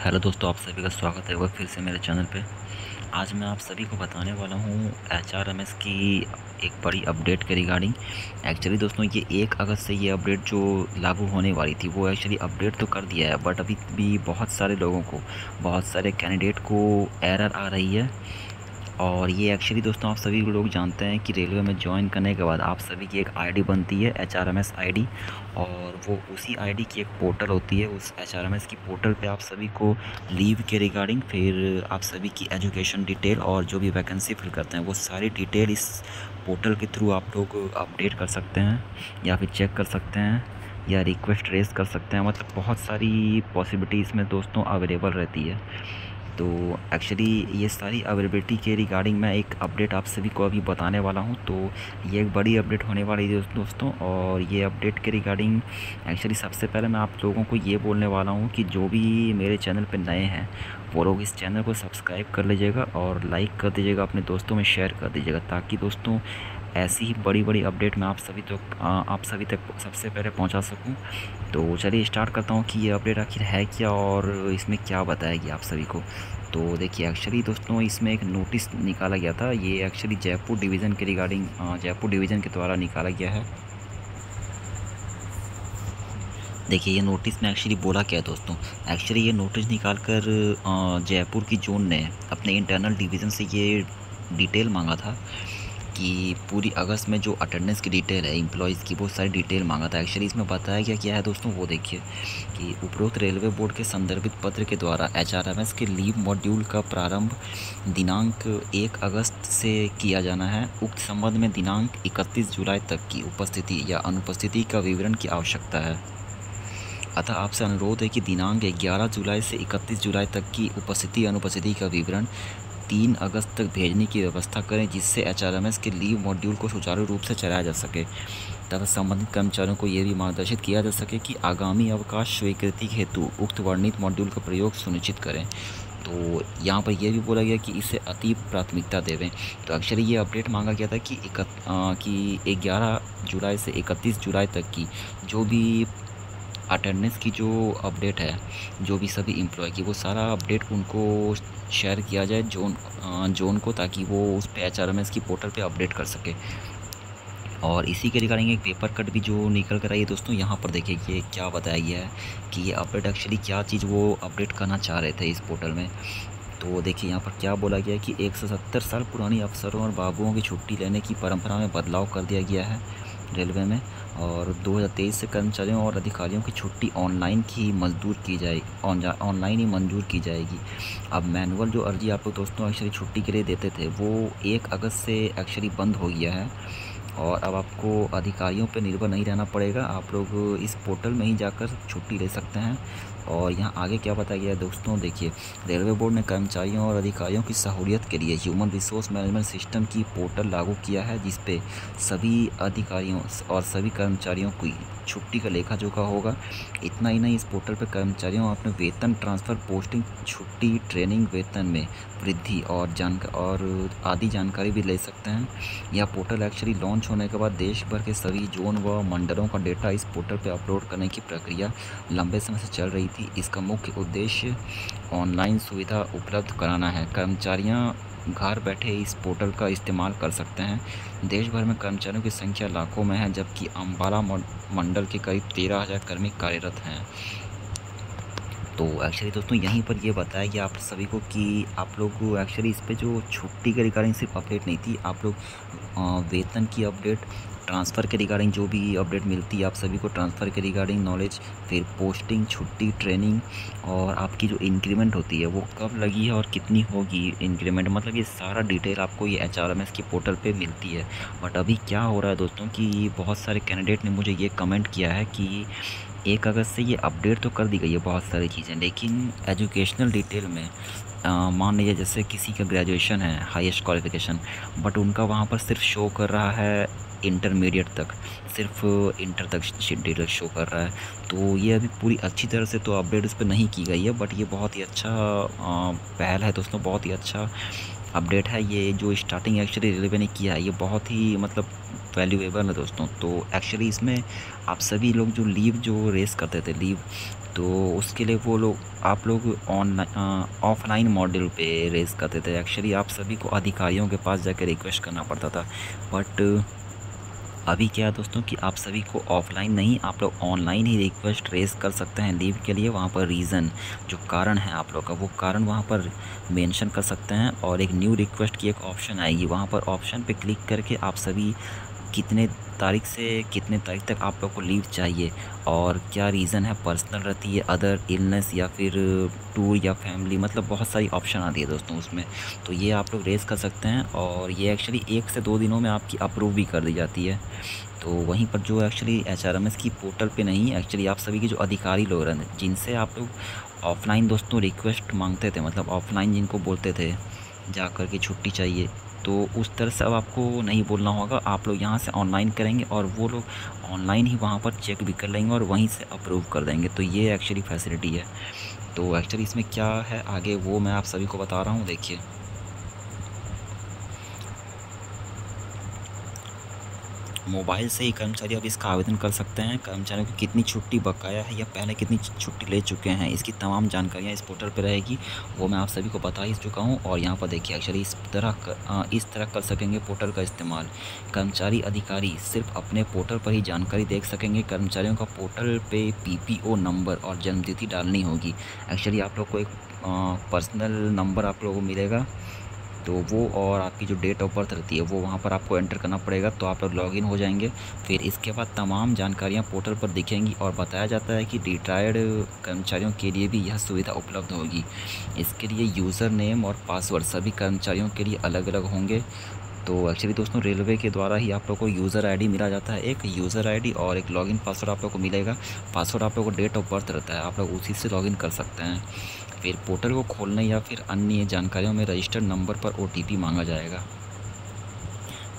Hello दोस्तों, आप सभी का स्वागत है फिर से मेरे चैनल पे। आज मैं आप सभी को बताने वाला हूँ एच आर एम एस की एक बड़ी अपडेट के रिगार्डिंग। एक्चुअली दोस्तों, ये एक अगस्त से ये अपडेट जो लागू होने वाली थी, वो एक्चुअली अपडेट तो कर दिया है बट अभी भी बहुत सारे लोगों को, बहुत सारे कैंडिडेट को एरर आ रही है। और ये एक्चुअली दोस्तों आप सभी लोग जानते हैं कि रेलवे में ज्वाइन करने के बाद आप सभी की एक आईडी बनती है H R M S I D और वो उसी आईडी की एक पोर्टल होती है। उस एच आर एम एस की पोर्टल पे आप सभी को लीव के रिगार्डिंग फिर आप सभी की एजुकेशन डिटेल और जो भी वैकेंसी फिल करते हैं, वो सारी डिटेल इस पोर्टल के थ्रू आप लोग अपडेट कर सकते हैं या फिर चेक कर सकते हैं या रिक्वेस्ट रेस कर सकते हैं। मतलब बहुत सारी पॉसिबिलिटी इसमें दोस्तों अवेलेबल रहती है। तो एक्चुअली ये सारी अवेलेबिलिटी के रिगार्डिंग मैं एक अपडेट आप सभी को अभी बताने वाला हूँ। तो ये एक बड़ी अपडेट होने वाली है दोस्तों और ये अपडेट के रिगार्डिंग एक्चुअली सबसे पहले मैं आप लोगों को ये बोलने वाला हूँ कि जो भी मेरे चैनल पर नए हैं वो लोग इस चैनल को सब्सक्राइब कर लीजिएगा और लाइक कर दीजिएगा, अपने दोस्तों में शेयर कर दीजिएगा, ताकि दोस्तों ऐसी ही बड़ी बड़ी अपडेट मैं आप सभी तो आप सभी तक सबसे पहले पहुँचा सकूँ। तो चलिए स्टार्ट करता हूँ कि ये अपडेट आखिर है क्या और इसमें क्या बताएगी आप सभी को। तो देखिए एक्चुअली दोस्तों इसमें एक नोटिस निकाला गया था। ये एक्चुअली जयपुर डिवीज़न के रिगार्डिंग जयपुर डिवीज़न के द्वारा निकाला गया है। देखिए, ये नोटिस में एक्चुअली बोला क्या है दोस्तों? एक्चुअली ये नोटिस निकाल कर जयपुर की जोन ने अपने इंटरनल डिवीज़न से ये डिटेल मांगा था कि पूरी अगस्त में जो अटेंडेंस की डिटेल है एम्प्लॉयज़ की, वो सारी डिटेल मांगा था। एक्चुअली इसमें बताया गया क्या है दोस्तों, वो देखिए कि उपरोक्त रेलवे बोर्ड के संदर्भित पत्र के द्वारा एचआरएमएस के लीव मॉड्यूल का प्रारंभ दिनांक एक अगस्त से किया जाना है। उक्त संबंध में दिनांक इकतीस जुलाई तक की उपस्थिति या अनुपस्थिति का विवरण की आवश्यकता है। अतः आपसे अनुरोध है कि दिनांक 11 जुलाई से 31 जुलाई तक की उपस्थिति अनुपस्थिति का विवरण तीन अगस्त तक भेजने की व्यवस्था करें, जिससे एचआरएमएस के लीव मॉड्यूल को सुचारू रूप से चलाया जा सके। तथा संबंधित कर्मचारियों को यह भी मार्गदर्शित किया जा सके कि आगामी अवकाश स्वीकृति हेतु उक्त वर्णित मॉड्यूल का प्रयोग सुनिश्चित करें। तो यहाँ पर यह भी बोला गया कि इसे अति प्राथमिकता देवें। तो एक्चुअली ये अपडेट मांगा गया था कि इकत कि ग्यारह जुलाई से इकतीस जुलाई तक की जो भी अटेंडेंस की जो अपडेट है, जो भी सभी एम्प्लॉय की, वो सारा अपडेट उनको शेयर किया जाए जोन जोन को ताकि वो उस पे एच की पोर्टल पे अपडेट कर सके। और इसी के रिगार्डिंग एक पेपर कट भी जो निकल कर आई है दोस्तों, यहाँ पर देखिए ये क्या बताया गया है कि ये अपडेट एक्चुअली क्या चीज़ वो अपडेट करना चाह रहे थे इस पोर्टल में। तो देखिए यहाँ पर क्या बोला गया है कि 170 साल पुरानी अफसरों और बाबुओं की छुट्टी लेने की परंपरा में बदलाव कर दिया गया है। रेलवे में और 2023 से कर्मचारियों और अधिकारियों की छुट्टी ऑनलाइन की मजदूर की जाए ऑनलाइन ही मंजूर की जाएगी। अब मैनुअल जो अर्जी आप लोग दोस्तों एक्चुअली छुट्टी के लिए देते थे, वो एक अगस्त से एक्चुअली बंद हो गया है और अब आपको अधिकारियों पर निर्भर नहीं रहना पड़ेगा। आप लोग इस पोर्टल में ही जाकर छुट्टी ले सकते हैं। और यहाँ आगे क्या बताया गया है? दोस्तों, देखिए, रेलवे बोर्ड ने कर्मचारियों और अधिकारियों की सहूलियत के लिए ह्यूमन रिसोर्स मैनेजमेंट सिस्टम की पोर्टल लागू किया है जिस पे सभी अधिकारियों और सभी कर्मचारियों की छुट्टी का लेखा जोखा होगा। इतना ही नहीं, इस पोर्टल पर कर्मचारियों अपने वेतन ट्रांसफ़र, पोस्टिंग, छुट्टी, ट्रेनिंग, वेतन में वृद्धि और जानकार और आदि जानकारी भी ले सकते हैं। यह पोर्टल एक्चुअली लॉन्च होने के बाद देश भर के सभी जोन व मंडलों का डेटा इस पोर्टल पर अपलोड करने की प्रक्रिया लंबे समय से चल रही थी। इसका मुख्य उद्देश्य ऑनलाइन सुविधा उपलब्ध कराना है। कर्मचारियाँ घर बैठे इस पोर्टल का इस्तेमाल कर सकते हैं। देश भर में कर्मचारियों की संख्या लाखों में है, जबकि अम्बाला मंडल के करीब तेरह हज़ार कर्मी कार्यरत हैं। तो एक्चुअली दोस्तों, यहीं पर ये बताया गया आप सभी को कि आप लोग एक्चुअली इस पर जो छुट्टी के रिगार्डिंग सिर्फ़ अपडेट नहीं थी, आप लोग वेतन की अपडेट ट्रांसफ़र के रिगार्डिंग जो भी अपडेट मिलती है, आप सभी को ट्रांसफ़र के रिगार्डिंग नॉलेज फिर पोस्टिंग छुट्टी ट्रेनिंग और आपकी जो इंक्रीमेंट होती है, वो कब लगी है और कितनी होगी इंक्रीमेंट मतलब ये सारा डिटेल आपको ये एच आर के पोर्टल पर मिलती है। बट अभी क्या हो रहा है दोस्तों कि बहुत सारे कैंडिडेट ने मुझे ये कमेंट किया है कि एक अगस्त से ये अपडेट तो कर दी गई है बहुत सारी चीज़ें, लेकिन एजुकेशनल डिटेल में मान लीजिए जैसे किसी का ग्रेजुएशन है, हाईएस्ट क्वालिफ़िकेशन, बट उनका वहाँ पर सिर्फ़ शो कर रहा है इंटरमीडिएट तक, सिर्फ़ इंटर तक डिटेल शो कर रहा है। तो ये अभी पूरी अच्छी तरह से तो अपडेट उस पर नहीं की गई है, बट ये बहुत ही अच्छा पहल है दोस्तों बहुत ही अच्छा अपडेट है, ये जो स्टार्टिंग एक्चुअली रेलवे ने किया है, ये बहुत ही मतलब वैल्यूएबल है दोस्तों। तो एक्चुअली इसमें आप सभी लोग जो लीव जो रेस करते थे लीव तो उसके लिए वो लोग, आप लोग ऑनलाइन ऑफलाइन मॉडल पे रेस करते थे। एक्चुअली आप सभी को अधिकारियों के पास जाकर रिक्वेस्ट करना पड़ता था। बट अभी क्या है दोस्तों कि आप सभी को ऑफलाइन नहीं, आप लोग ऑनलाइन ही रिक्वेस्ट रेस कर सकते हैं लीव के लिए, वहाँ पर रीज़न जो कारण है आप लोग का, वो कारण वहाँ पर मेंशन कर सकते हैं और एक न्यू रिक्वेस्ट की एक ऑप्शन आएगी। वहाँ पर ऑप्शन पे क्लिक करके आप सभी कितने तारीख से कितने तारीख तक आप लोग को लीव चाहिए? और क्या रीज़न है पर्सनल रहती है अदर इलनेस या फिर टूर या फैमिली मतलब बहुत सारी ऑप्शन आती है दोस्तों उसमें। तो ये आप लोग रेस कर सकते हैं और ये एक्चुअली एक से दो दिनों में आपकी अप्रूव भी कर दी जाती है। तो वहीं पर जो एक्चुअली एचआरएमएस की पोर्टल पे नहीं एक्चुअली आप सभी के जो अधिकारी लोग रहते जिनसे आप लोग ऑफलाइन दोस्तों रिक्वेस्ट मांगते थे मतलब ऑफलाइन जिनको बोलते थे जा कर के छुट्टी चाहिए तो उस तरह से अब आपको नहीं बोलना होगा। आप लोग यहाँ से ऑनलाइन करेंगे और वो लोग ऑनलाइन ही वहाँ पर चेक भी कर लेंगे और वहीं से अप्रूव कर देंगे। तो ये एक्चुअली फैसिलिटी है। तो एक्चुअली इसमें क्या है? आगे वो मैं आप सभी को बता रहा हूँ। देखिए। मोबाइल से ही कर्मचारी अब इसका आवेदन कर सकते हैं। कर्मचारियों को कितनी छुट्टी बकाया है या पहले कितनी छुट्टी ले चुके हैं इसकी तमाम जानकारियाँ इस पोर्टल पर रहेगी वो मैं आप सभी को बता ही चुका हूँ। और यहाँ पर देखिए एक्चुअली इस तरह कर, इस तरह कर सकेंगे पोर्टल का इस्तेमाल। कर्मचारी अधिकारी सिर्फ़ अपने पोर्टल पर ही जानकारी देख सकेंगे। कर्मचारियों का पोर्टल पे पीपीओ नंबर और जन्मतिथि डालनी होगी। एक्चुअली आप लोग को एक पर्सनल नंबर आप लोगों को मिलेगा। तो वो और आपकी जो डेट ऑफ़ बर्थ रहती है, वो वहाँ पर आपको एंटर करना पड़ेगा तो आप लोग लॉगिन हो जाएँगे। फिर इसके बाद तमाम जानकारियाँ पोर्टल पर दिखेंगी और बताया जाता है कि रिटायर्ड कर्मचारियों के लिए भी यह सुविधा उपलब्ध होगी। इसके लिए यूज़र नेम और पासवर्ड सभी कर्मचारियों के लिए अलग अलग होंगे। तो एक्चुअली दोस्तों, रेलवे के द्वारा ही आप लोग को यूज़र आईडी मिला जाता है। एक यूज़र आईडी और एक लॉगिन पासवर्ड आप लोग को मिलेगा। पासवर्ड आप लोग को डेट ऑफ़ बर्थ रहता है। आप लोग उसी से लॉगिन कर सकते हैं। फिर पोर्टल को खोलने या फिर अन्य जानकारियों में रजिस्टर्ड नंबर पर ओ मांगा जाएगा।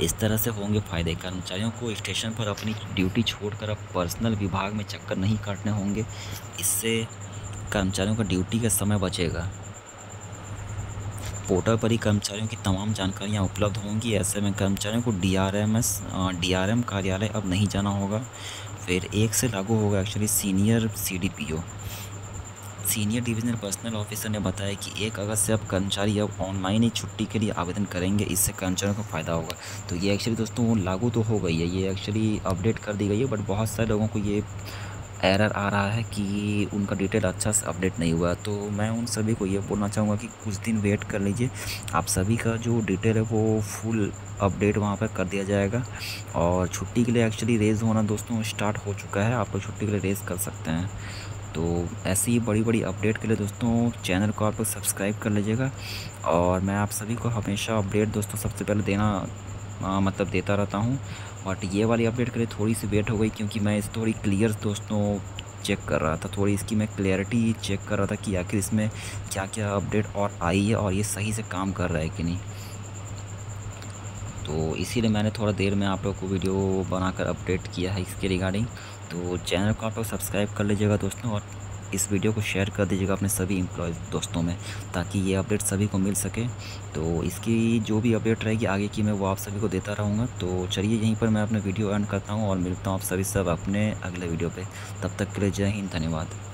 इस तरह से होंगे फ़ायदे। कर्मचारियों को स्टेशन पर अपनी ड्यूटी छोड़कर अब पर्सनल विभाग में चक्कर नहीं काटने होंगे। इससे कर्मचारियों का ड्यूटी का समय बचेगा। पोर्टल पर ही कर्मचारियों की तमाम जानकारियाँ उपलब्ध होंगी। ऐसे में कर्मचारियों को डीआरएमएस डीआरएम कार्यालय अब नहीं जाना होगा। फिर एक से लागू होगा actually senior CDPO senior divisional personnel officer ने बताया कि एक अगस्त से अब कर्मचारी अब ऑनलाइन ही छुट्टी के लिए आवेदन करेंगे। इससे कर्मचारियों को फ़ायदा होगा। तो ये एक्चुअली दोस्तों लागू तो हो गई है। ये एक्चुअली अपडेट कर दी गई है बट बहुत सारे लोगों को ये एरर आ रहा है कि उनका डिटेल अच्छा से अपडेट नहीं हुआ। तो मैं उन सभी को ये बोलना चाहूँगा कि कुछ दिन वेट कर लीजिए। आप सभी का जो डिटेल है वो फुल अपडेट वहाँ पर कर दिया जाएगा। और छुट्टी के लिए एक्चुअली रेज़ होना दोस्तों स्टार्ट हो चुका है। आप छुट्टी के लिए रेज़ कर सकते हैं। तो ऐसी ही बड़ी बड़ी अपडेट के लिए दोस्तों चैनल को आप लोग सब्सक्राइब कर लीजिएगा। और मैं आप सभी को हमेशा अपडेट दोस्तों सबसे पहले देना आ, मतलब देता रहता हूँ। बट ये वाली अपडेट के लिए थोड़ी सी वेट हो गई क्योंकि मैं इस थोड़ी क्लियर दोस्तों चेक कर रहा था। थोड़ी इसकी मैं क्लियरिटी चेक कर रहा था कि आखिर इसमें क्या क्या अपडेट और आई है और ये सही से काम कर रहा है कि नहीं। तो इसीलिए मैंने थोड़ा देर में आप लोग को वीडियो बनाकर अपडेट किया है इसके रिगार्डिंग तो चैनल को आप लोग सब्सक्राइब कर लीजिएगा दोस्तों और इस वीडियो को शेयर कर दीजिएगा अपने सभी एम्प्लॉय दोस्तों में, ताकि ये अपडेट सभी को मिल सके। तो इसकी जो भी अपडेट रहेगी आगे की मैं वो आप सभी को देता रहूँगा। तो चलिए यहीं पर मैं अपने वीडियो एंड करता हूँ और मिलता हूँ आप सभी सब अपने अगले वीडियो पर तब तक के लिए जय हिंद, धन्यवाद।